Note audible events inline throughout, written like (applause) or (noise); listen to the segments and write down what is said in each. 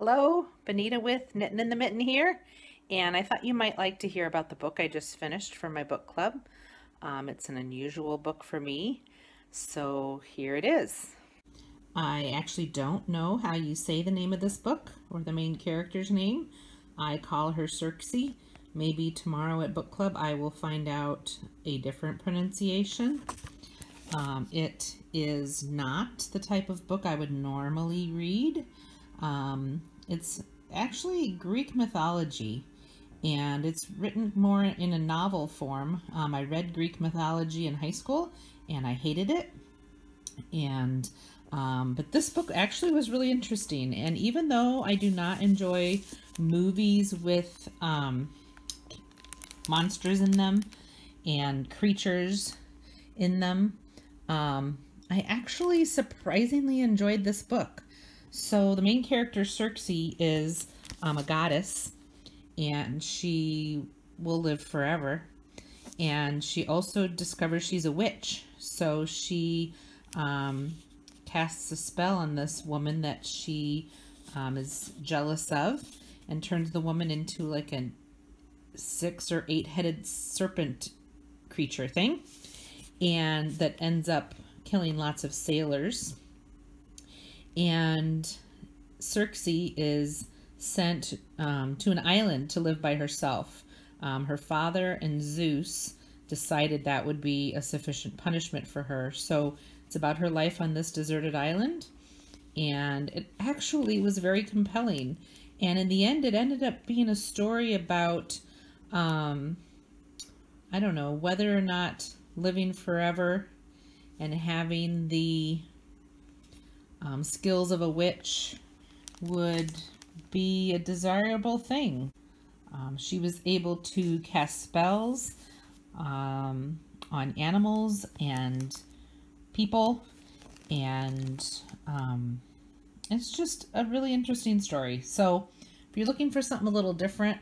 Hello, Benita with Knitting in the Mitten here, and I thought you might like to hear about the book I just finished for my book club. Um, it's an unusual book for me, so here it is. I actually don't know how you say the name of this book or the main character's name. I call her Circe. Maybe tomorrow at book club I will find out a different pronunciation. Um, it is not the type of book I would normally read. Um, it's actually Greek mythology and it's written more in a novel form. Um, I read Greek mythology in high school and I hated it. And um, but this book actually was really interesting. And even though I do not enjoy movies with um, monsters in them and creatures in them, um, I actually surprisingly enjoyed this book. So the main character, Circe, is um, a goddess and she will live forever. And she also discovers she's a witch. So she um, casts a spell on this woman that she um, is jealous of and turns the woman into like a six or eight headed serpent creature thing. And that ends up killing lots of sailors and Circe is sent um, to an island to live by herself. Um, her father and Zeus decided that would be a sufficient punishment for her. So it's about her life on this deserted island. And it actually was very compelling. And in the end, it ended up being a story about, um, I don't know, whether or not living forever and having the um, skills of a witch would be a desirable thing. Um, she was able to cast spells um, on animals and people and um, it's just a really interesting story. So if you're looking for something a little different,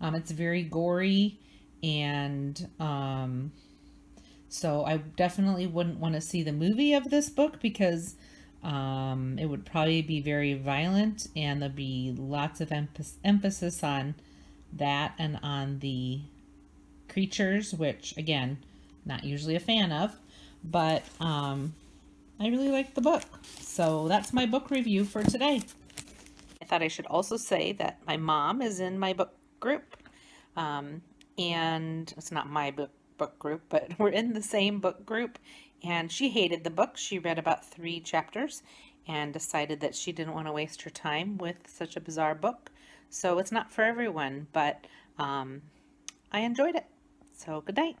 um, it's very gory and um, so I definitely wouldn't want to see the movie of this book because um, it would probably be very violent and there'd be lots of emphasis on that and on the creatures, which again, not usually a fan of, but um, I really liked the book. So that's my book review for today. I thought I should also say that my mom is in my book group. Um, and it's not my book, book group, but (laughs) we're in the same book group and she hated the book. She read about three chapters and decided that she didn't want to waste her time with such a bizarre book. So it's not for everyone, but um, I enjoyed it. So good night.